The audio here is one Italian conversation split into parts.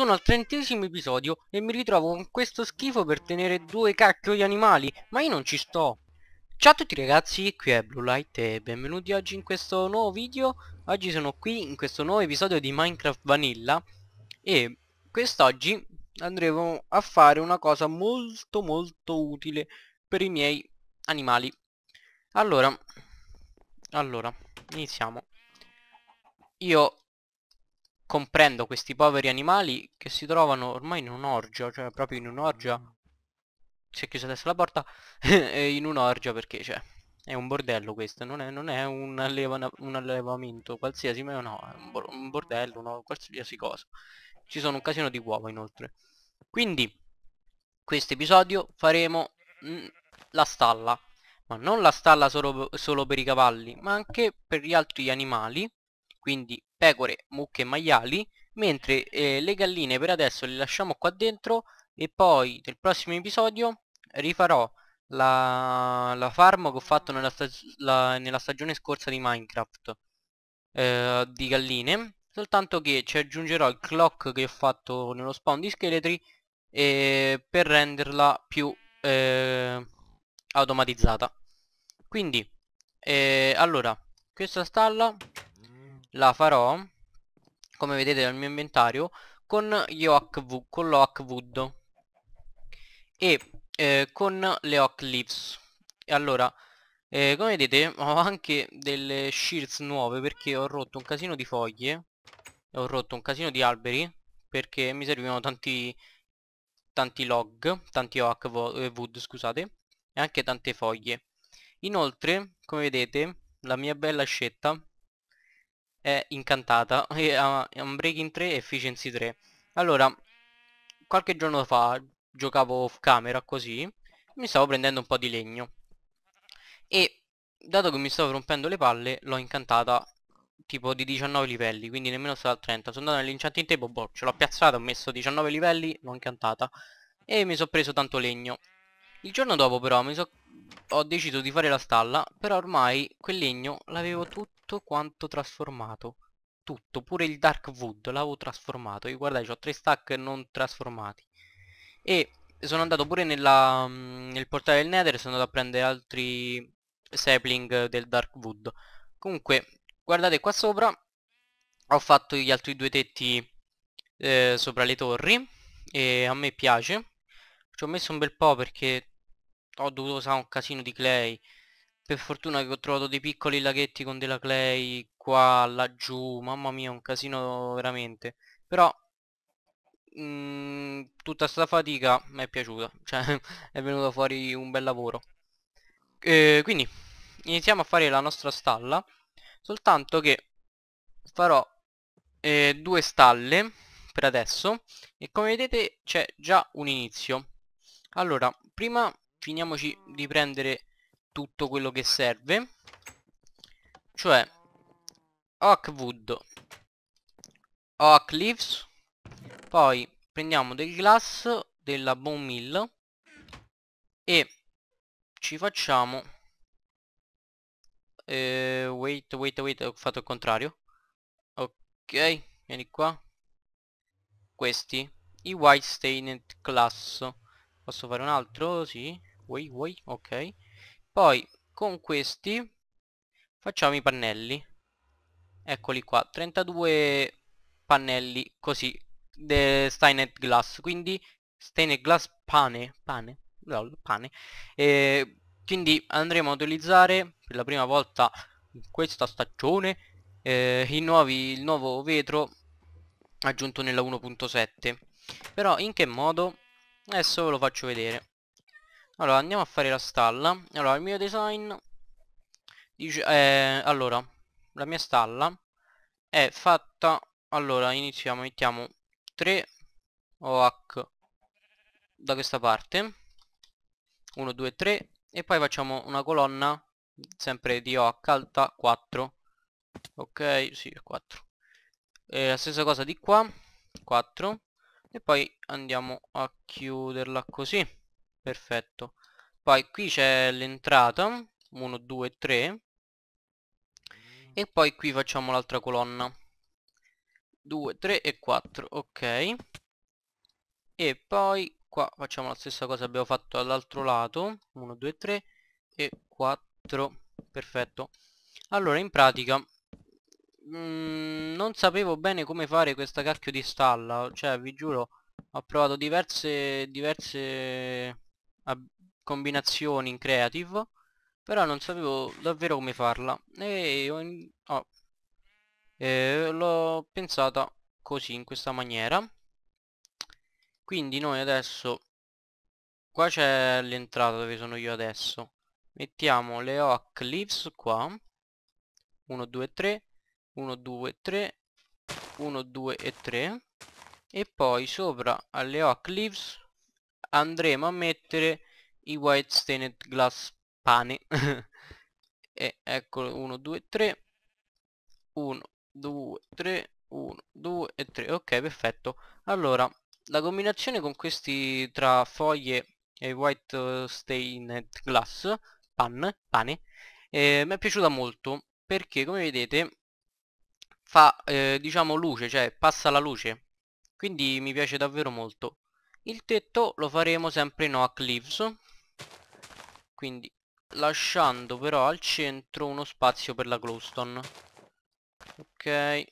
Sono al trentesimo episodio e mi ritrovo con questo schifo per tenere due cacchio di animali, ma io non ci sto. Ciao a tutti ragazzi, qui è Blue Light e benvenuti oggi in questo nuovo video. Oggi sono qui in questo nuovo episodio di Minecraft Vanilla e quest'oggi andremo a fare una cosa molto molto utile per i miei animali. Allora, allora, iniziamo. Io comprendo questi poveri animali che si trovano ormai in un'orgia, cioè proprio in un'orgia. Si è chiusa adesso la porta, in un'orgia perché cioè è un bordello questo, non è, non è un, alleva, un, allevamento qualsiasi, ma no, è un, un bordello, no, qualsiasi cosa. Ci sono un casino di uova inoltre. Quindi, questo episodio faremo mh, mm, la stalla, ma non la stalla solo, solo per i cavalli, ma anche per gli altri animali quindi pecore, mucche e maiali, mentre eh, le galline per adesso le lasciamo qua dentro e poi nel prossimo episodio rifarò la, la farm che ho fatto nella, stag la, nella stagione scorsa di Minecraft eh, di galline, soltanto che ci aggiungerò il clock che ho fatto nello spawn di scheletri eh, per renderla più eh, automatizzata. Quindi, eh, allora, questa stalla la farò come vedete dal mio inventario con gli oak con l'oak wood e eh, con le oak leaves. E allora eh, come vedete ho anche delle shears nuove perché ho rotto un casino di foglie ho rotto un casino di alberi perché mi servivano tanti tanti log tanti oak wood scusate e anche tante foglie. Inoltre come vedete la mia bella scetta è incantata. E ha un breaking 3 e efficiency 3 allora qualche giorno fa giocavo off camera così mi stavo prendendo un po' di legno. E dato che mi stavo rompendo le palle l'ho incantata tipo di 19 livelli quindi nemmeno stata al 30 sono andato nell'enchanting table boh, ce l'ho piazzata ho messo 19 livelli l'ho incantata. E mi sono preso tanto legno. Il giorno dopo però mi so ho deciso di fare la stalla però ormai quel legno l'avevo tutto quanto trasformato. Tutto pure il dark wood l'avevo trasformato. E guardate ho tre stack non trasformati. E sono andato pure nella, mm, nel portale del nether e sono andato a prendere altri sapling del dark wood. Comunque guardate qua sopra ho fatto gli altri due tetti eh, sopra le torri e a me piace. Ci ho messo un bel po' perché ho dovuto usare un casino di clay per fortuna che ho trovato dei piccoli laghetti con della clay qua, laggiù, mamma mia, un casino veramente. Però mh, mm, tutta sta fatica mi è piaciuta, cioè è venuto fuori un bel lavoro. E, quindi iniziamo a fare la nostra stalla, soltanto che farò eh, due stalle per adesso e come vedete c'è già un inizio. Allora, prima finiamoci di prendere tutto quello che serve. Cioè oak wood oak leaves poi prendiamo del glass della bone mill e ci facciamo eh, wait wait wait ho fatto il contrario. Ok vieni qua. Questi i white stained glass. Posso fare un altro? sì vuoi vuoi? Ok. Poi con questi facciamo i pannelli. Eccoli qua 32 pannelli così de stained glass. Quindi stained glass pane pane lol, pane. E quindi andremo a utilizzare per la prima volta in questa stagione eh, nuovi, il nuovo vetro aggiunto nella 1.7 però in che modo? Adesso ve lo faccio vedere allora andiamo a fare la stalla. Allora il mio design dice eh, allora la mia stalla è fatta allora iniziamo mettiamo 3 OH da questa parte. 1 2 3 e poi facciamo una colonna sempre di OH alta 4 ok sì 4 e la stessa cosa di qua 4 e poi andiamo a chiuderla così perfetto. Poi qui c'è l'entrata 1 2 3 e poi qui facciamo l'altra colonna. 2 3 e 4 ok. E poi qua facciamo la stessa cosa abbiamo fatto dall'altro lato 1 2 3 e 4 perfetto. Allora in pratica mm, non sapevo bene come fare questa cacchio di stalla. Cioè vi giuro ho provato diverse diverse combinazioni in creative però non sapevo davvero come farla. E oh, eh, l'ho pensata così in questa maniera. Quindi noi adesso qua c'è l'entrata dove sono io adesso. Mettiamo le oak leaves qua. 1 2 3 1 2 3 1 2 e 3 e poi sopra alle oak leaves andremo a mettere i white stained glass pane e eccolo 1 2 3 1 2 3 1 2 e 3 ok perfetto. Allora la combinazione con questi tra foglie e white stained glass pan, pane eh, mi è piaciuta molto perché come vedete fa eh, diciamo luce cioè passa la luce. Quindi mi piace davvero molto il tetto lo faremo sempre in oak leaves quindi lasciando però al centro uno spazio per la glowstone. Ok.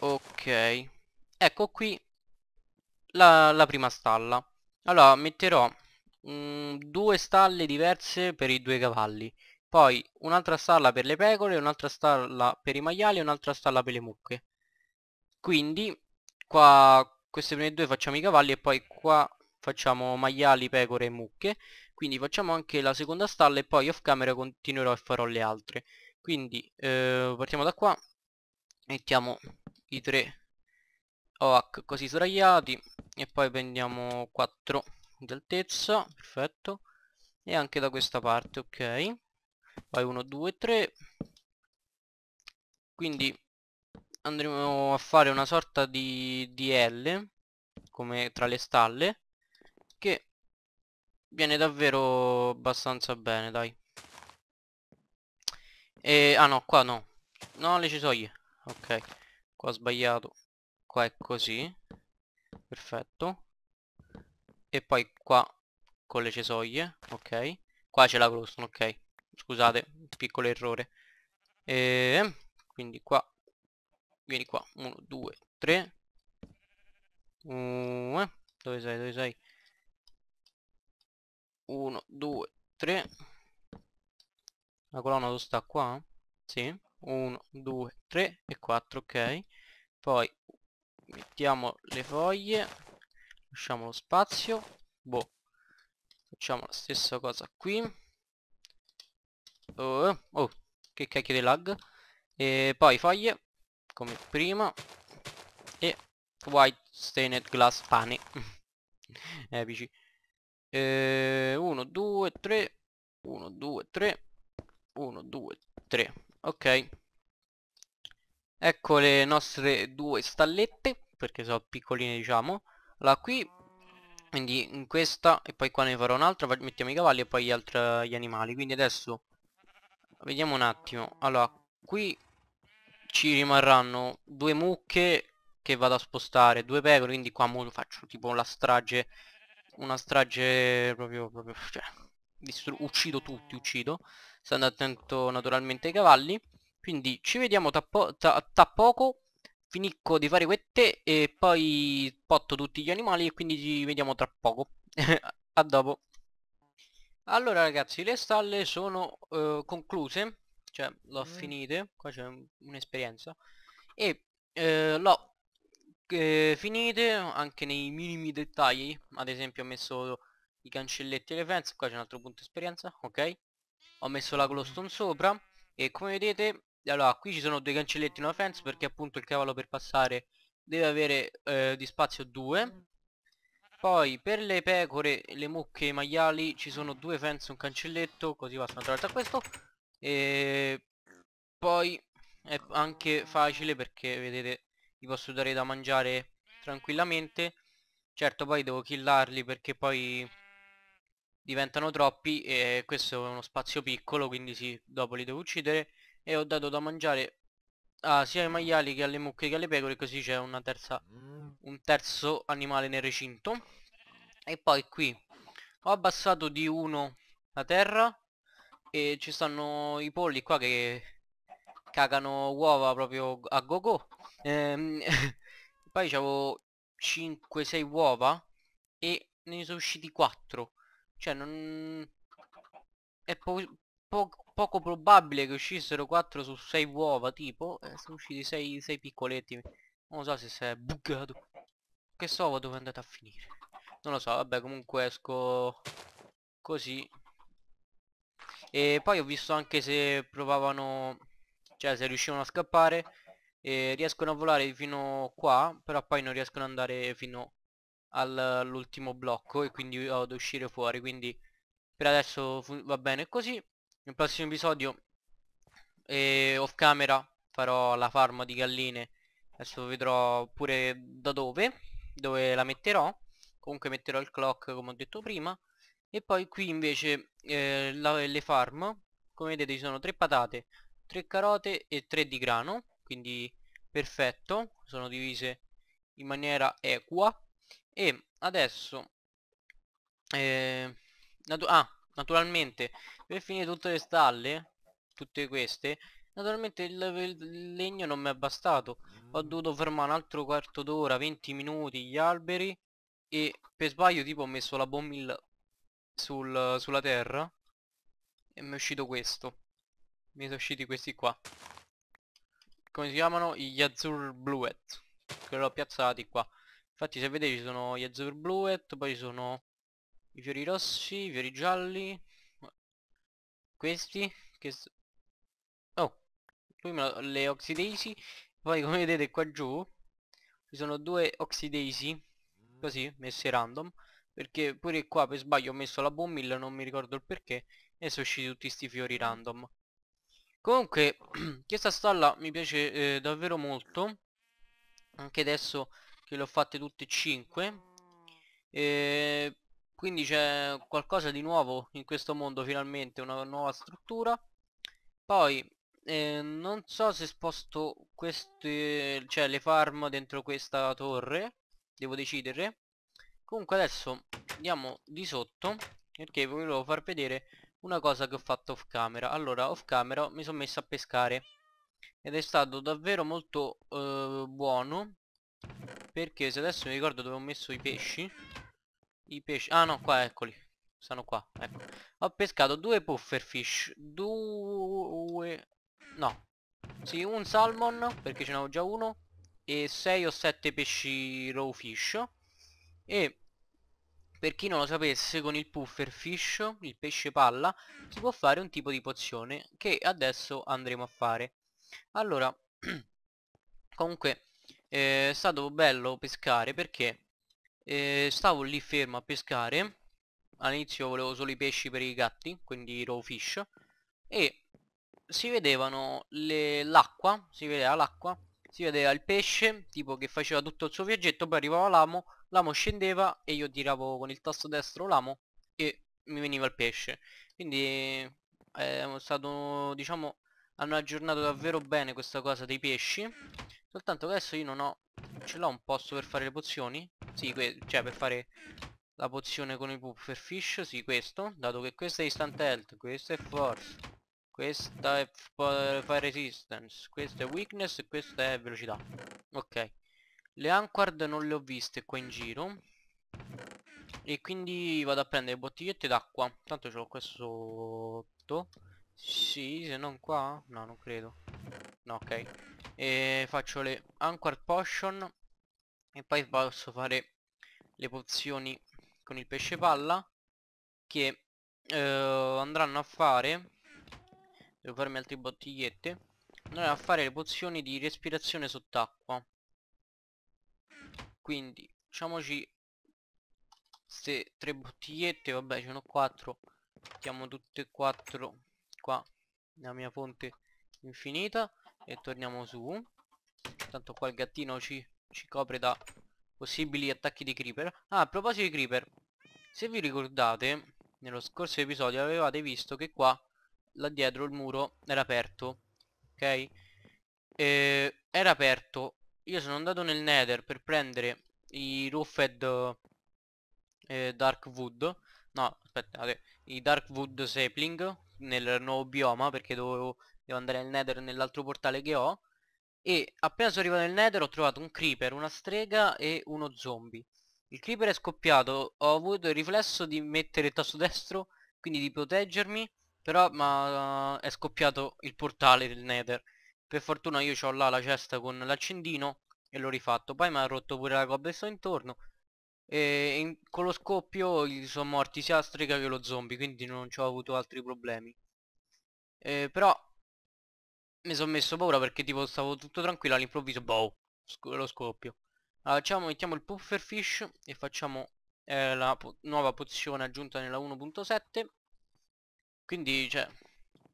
Ok. Ecco qui la, la prima stalla. Allora metterò mh, mm, due stalle diverse per i due cavalli. Poi un'altra stalla per le pecore un'altra stalla per i maiali e un'altra stalla per le mucche. Quindi qua queste prime due facciamo i cavalli e poi qua facciamo maiali, pecore e mucche. Quindi facciamo anche la seconda stalla e poi off camera continuerò e farò le altre. Quindi eh, partiamo da qua mettiamo i tre OAC così sdraiati e poi prendiamo 4 di altezza perfetto. E anche da questa parte ok. Poi 1 2 3 quindi andremo a fare una sorta di, di L come tra le stalle che viene davvero abbastanza bene dai. E, ah no qua no. No le cisoie ok. Qua ho sbagliato. Qua è così. Perfetto. E poi qua con le cesoie ok. Qua c'è la glowstone ok. Scusate piccolo errore. E quindi qua vieni qua. 1 2 3 uh, dove sei? Dove sei? 1 2 3 la colonna dove sta? Qua? Sì. 1 2 3 e 4 ok. Poi mettiamo le foglie. Lasciamo lo spazio. Boh. Facciamo la stessa cosa qui. Oh, oh che cacchio di lag. E poi foglie come prima e white stained glass pane. Epici 1 2 3 1 2 3 1 2 3 ok. Ecco le nostre due stallette perché sono piccoline diciamo. Allora qui quindi in questa e poi qua ne farò un'altra mettiamo i cavalli e poi gli altri gli animali. Quindi adesso vediamo un attimo. Allora qui ci rimarranno due mucche che vado a spostare due pecore quindi qua faccio tipo la strage una strage proprio, proprio cioè uccido tutti uccido stando attento naturalmente ai cavalli. Quindi ci vediamo tra, po poco finisco di fare quette e poi potto tutti gli animali e quindi ci vediamo tra poco. A dopo. Allora ragazzi le stalle sono uh, concluse cioè l'ho mm. finite qua c'è un'esperienza e uh, l'ho uh, finite anche nei minimi dettagli. Ad esempio ho messo i cancelletti e le fence qua c'è un altro punto esperienza ok? Ho messo la glowstone sopra e come vedete allora qui ci sono due cancelletti e una fence perché appunto il cavallo per passare deve avere eh, di spazio due. Poi per le pecore, le mucche e i maiali ci sono due fence e un cancelletto così passano attraverso a questo e poi è anche facile perché vedete vi posso dare da mangiare tranquillamente. Certo poi devo killarli perché poi diventano troppi e questo è uno spazio piccolo quindi sì, dopo li devo uccidere. E ho dato da mangiare ah, sia ai maiali che alle mucche che alle pecore così c'è una terza un terzo animale nel recinto. E poi qui ho abbassato di uno la terra e ci stanno i polli qua che cagano uova proprio a go go ehm, poi c'avevo 5-6 uova e ne sono usciti 4 cioè non è po po poco probabile che uscissero 4 su 6 uova tipo eh, sono usciti 6, 6 piccoletti. Non so se si è buggato che so dove è andato a finire. Non lo so vabbè comunque esco così e poi ho visto anche se provavano cioè se riuscivano a scappare e riescono a volare fino qua però poi non riescono ad andare fino all'ultimo blocco e quindi da uscire fuori. Quindi per adesso va bene così. Nel prossimo episodio eh, off camera farò la farm di galline. Adesso vedrò pure da dove dove la metterò. Comunque metterò il clock come ho detto prima e poi qui invece eh, la, le farm come vedete ci sono tre patate tre carote e tre di grano quindi perfetto sono divise in maniera equa. E adesso eh, natu ah, naturalmente per finire tutte le stalle tutte queste naturalmente il, il legno non mi è bastato. Ho dovuto fermare un altro quarto d'ora 20 minuti gli alberi e per sbaglio tipo ho messo la bomb sul, sulla terra e mi è uscito questo. Mi sono usciti questi qua. Come si chiamano? Gli azzurr bluet che l'ho piazzati qua. Infatti se vedete ci sono gli azzurr bluet poi ci sono i fiori rossi i fiori gialli. Questi che oh le oxidaisy poi come vedete qua giù ci sono due oxidaisy così messi random perché pure qua per sbaglio ho messo la bommill non mi ricordo il perché e sono usciti tutti sti fiori random. Comunque questa stalla mi piace eh, davvero molto. Anche adesso che le ho fatte tutte e 5 e quindi c'è qualcosa di nuovo in questo mondo finalmente una nuova struttura. Poi eh, non so se sposto queste cioè le farm dentro questa torre devo decidere comunque adesso andiamo di sotto perché volevo far vedere una cosa che ho fatto off camera. Allora off camera mi sono messo a pescare ed è stato davvero molto eh, buono perché se adesso mi ricordo dove ho messo i pesci i pesci ah no qua eccoli stanno qua ecco. Ho pescato due pufferfish due no sì un salmon perché ce n'avevo già uno e 6 o 7 pesci raw fish e per chi non lo sapesse con il pufferfish il pesce palla si può fare un tipo di pozione che adesso andremo a fare. Allora comunque eh, è stato bello pescare perché eh, stavo lì fermo a pescare. All'inizio volevo solo i pesci per i gatti quindi i raw fish. E si vedevano l'acqua si vedeva l'acqua si vedeva il pesce tipo che faceva tutto il suo viaggetto poi arrivava l'amo l'amo scendeva e io tiravo con il tasto destro l'amo e mi veniva il pesce. Quindi è stato diciamo hanno aggiornato davvero bene questa cosa dei pesci soltanto che adesso io non ho ce l'ho un posto per fare le pozioni sì cioè per fare la pozione con i puffer fish sì questo dato che questo è instant health questo è force questa è fire resistance questa è weakness e questa è velocità. Ok. Le anquard non le ho viste qua in giro. E quindi vado a prendere bottigliette d'acqua. Tanto ce l'ho qua sotto. Sì se non qua? No non credo. No ok. E faccio le anquard potion. E poi posso fare le pozioni con il pesce palla che eh, andranno a fare devo farmi altre bottigliette andranno a fare le pozioni di respirazione sott'acqua. Quindi facciamoci queste tre bottigliette vabbè ce ne ho quattro. Mettiamo tutte e quattro qua nella mia fonte infinita e torniamo su. Tanto qua il gattino ci, ci copre da possibili attacchi di creeper. Ah a proposito di creeper se vi ricordate nello scorso episodio avevate visto che qua là dietro il muro era aperto ok? E era aperto. Io sono andato nel nether per prendere i Roofed eh, Darkwood no aspettate i Darkwood Sapling nel nuovo bioma perché dovevo, devo andare nel nether nell'altro portale che ho. E appena sono arrivato nel nether ho trovato un creeper, una strega e uno zombie. Il creeper è scoppiato ho avuto il riflesso di mettere il tasto destro quindi di proteggermi però ma, è scoppiato il portale del nether. Per fortuna io ho là la cesta con l'accendino e l'ho rifatto. Poi mi ha rotto pure la cobblestone intorno. E in, con lo scoppio sono morti sia la strega che lo zombie quindi non ci ho avuto altri problemi. Eh, però mi sono messo paura perché tipo stavo tutto tranquillo all'improvviso boh sc lo scoppio. Allora facciamo mettiamo il puffer fish e facciamo eh, la po nuova pozione aggiunta nella 1.7 quindi cioè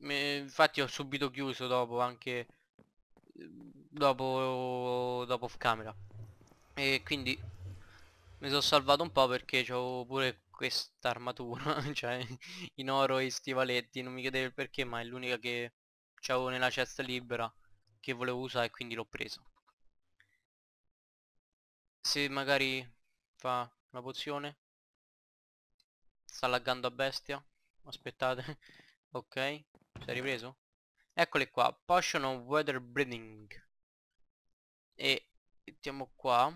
infatti ho subito chiuso dopo anche dopo dopo off camera e quindi mi sono salvato un po' perché ho pure questa armatura cioè in oro e stivaletti non mi chiedete il perché ma è l'unica che avevo nella cesta libera che volevo usare e quindi l'ho preso se magari fa una pozione sta laggando a bestia aspettate. Ok. Si è ripreso? Eccole qua. Potion of weather breathing. E mettiamo qua.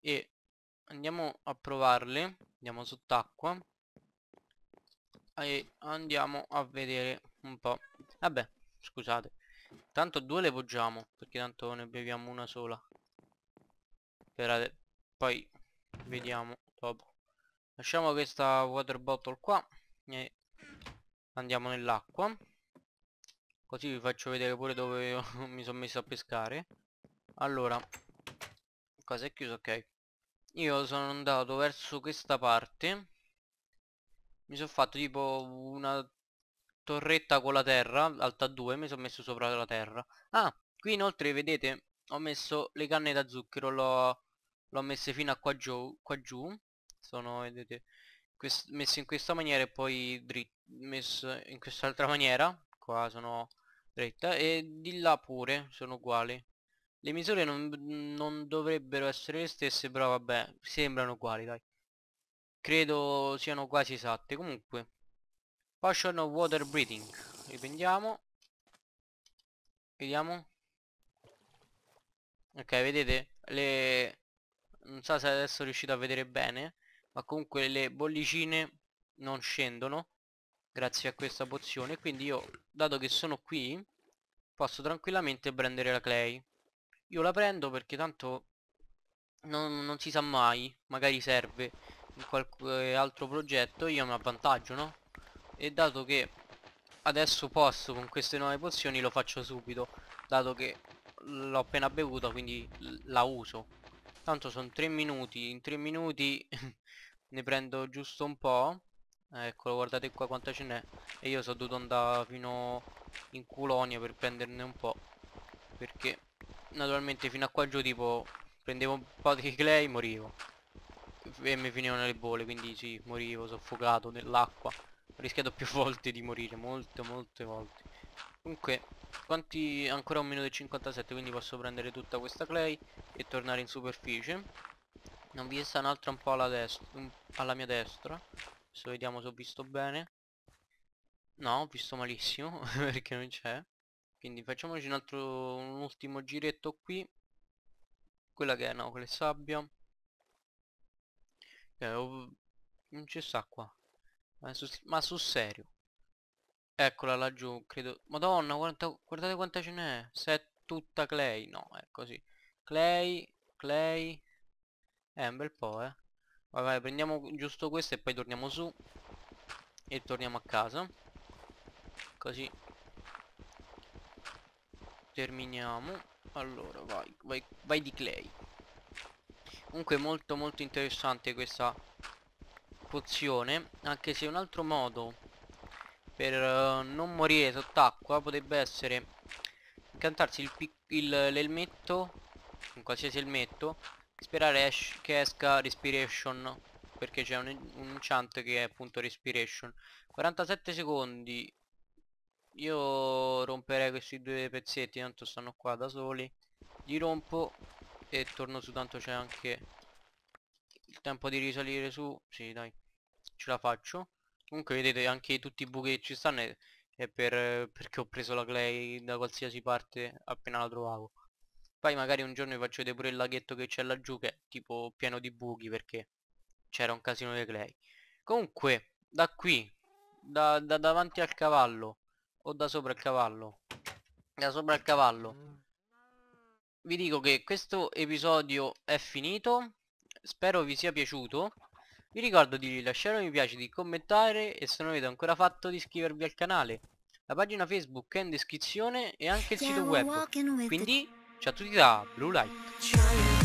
E andiamo a provarle. Andiamo sott'acqua. E andiamo a vedere un po' vabbè scusate. Tanto due le poggiamo perché tanto ne beviamo una sola. Per poi vediamo dopo. Lasciamo questa water bottle qua e andiamo nell'acqua. Così vi faccio vedere pure dove mi sono messo a pescare. Allora cosa è chiuso? Ok. Io sono andato verso questa parte. Mi sono fatto tipo una torretta con la terra alta 2 mi sono messo sopra la terra. Ah qui inoltre vedete ho messo le canne da zucchero l'ho messe fino a qua giù, qua giù. Sono vedete messe in questa maniera e poi messo in quest'altra maniera qua sono dritta e di là pure sono uguali le misure non, non dovrebbero essere le stesse, però vabbè, sembrano uguali, dai. Credo siano quasi esatte. Comunque, Potion of Water Breathing. Riprendiamo. Vediamo. Ok, vedete? Le... Non so se adesso riuscite a vedere bene, ma comunque le bollicine non scendono grazie a questa pozione. Quindi io, dato che sono qui, posso tranquillamente prendere la clay. Io la prendo perché tanto non, non si sa mai, magari serve in qualche altro progetto, io mi avvantaggio, no? E dato che adesso posso con queste nuove pozioni lo faccio subito, dato che l'ho appena bevuto, quindi la uso. Tanto sono 3 minuti, in 3 minuti ne prendo giusto un po'. Eccolo, guardate qua quanta ce n'è. E io sono dovuto andare fino in Culonia per prenderne un po'. Perché naturalmente fino a qua giù tipo prendevo un po' di clay morivo e mi finivano le bolle quindi sì morivo soffocato nell'acqua ho rischiato più volte di morire molte molte volte comunque quanti ancora un minuto e 57 quindi posso prendere tutta questa clay e tornare in superficie non vi sta un'altra un po' alla destra alla mia destra adesso vediamo se ho visto bene. No ho visto malissimo perché non c'è. Quindi facciamoci un altro un ultimo giretto qui. Quella che è no quella è sabbia. Eh, oh, non ci sta qua. Ma, su, ma sul serio? Eccola laggiù credo. Madonna guarda, guardate quanta ce n'è. Se è tutta clay no è così. Clay clay è un bel po' eh. Vabbè prendiamo giusto questo e poi torniamo su e torniamo a casa. Così terminiamo. Allora vai, vai, vai di clay. Comunque molto molto interessante questa pozione anche se un altro modo per uh, non morire sott'acqua potrebbe essere incantarsi l'elmetto in qualsiasi elmetto sperare es che esca respiration perché c'è un, un enchant che è appunto respiration. 47 secondi. Io romperei questi due pezzetti tanto stanno qua da soli. Gli rompo e torno su tanto c'è anche il tempo di risalire su. Sì dai ce la faccio. Comunque vedete anche tutti i buchi che ci stanno è per, perché ho preso la clay da qualsiasi parte appena la trovavo poi magari un giorno vi faccio vedere pure il laghetto che c'è laggiù che è tipo pieno di buchi perché c'era un casino di clay comunque da qui da, da davanti al cavallo o da sopra il cavallo da sopra il cavallo vi dico che questo episodio è finito spero vi sia piaciuto. Vi ricordo di lasciare un mi piace di commentare e se non avete ancora fatto di iscrivervi al canale. La pagina facebook è in descrizione e anche il sito web. quindi ciao a tutti da Blue Light